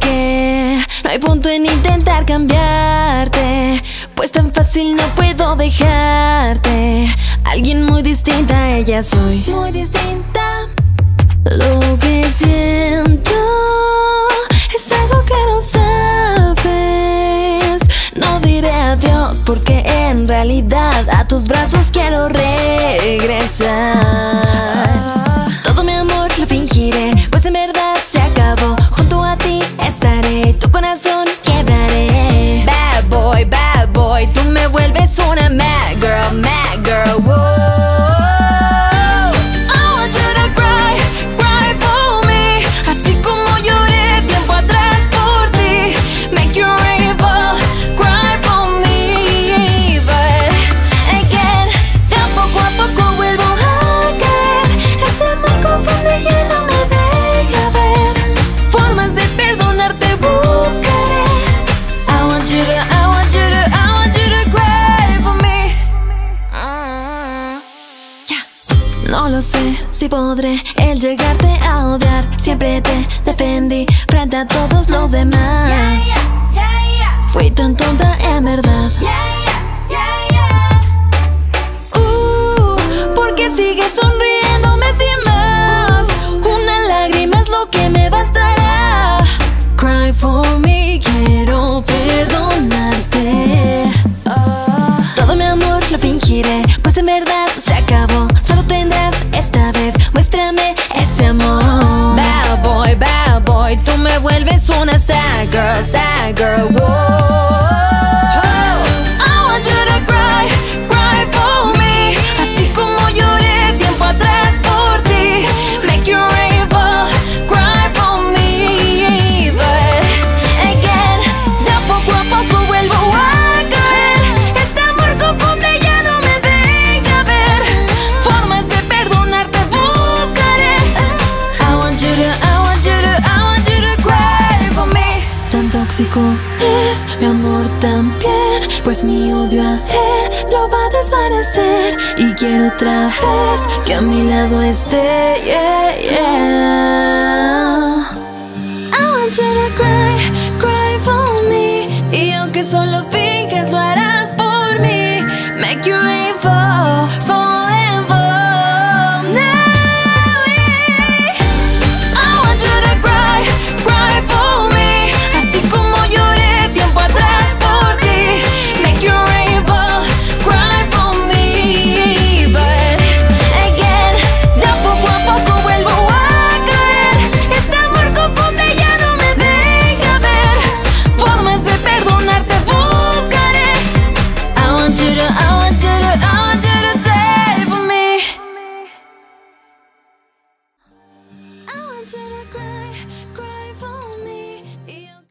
Que no hay punto en intentar cambiarte, pues tan fácil no puedo dejarte. Alguien muy distinta a ella soy. Muy distinta. Lo que siento es algo que no sabes. No diré adiós porque en realidad a tus brazos quiero regresar. Lo sé si podré el llegarte a odiar. Siempre te defendí frente a todos los demás. Fui tan tonta en verdad. Uh, porque sigues sonriéndome sin más. Una lágrima es lo que me bastará. Cry for me, quiero perdonarte. Ah, todo mi amor lo fingiré, pues en verdad girl, sad girl. Whoa. Tóxico es mi amor también, pues mi odio a él lo va a desvanecer. Y quiero otra vez que a mi lado esté. Yeah, yeah. I want you to cry, cry for me. Y aunque solo finges, lo you I want you to, I want you to die for me. I want you to cry, cry.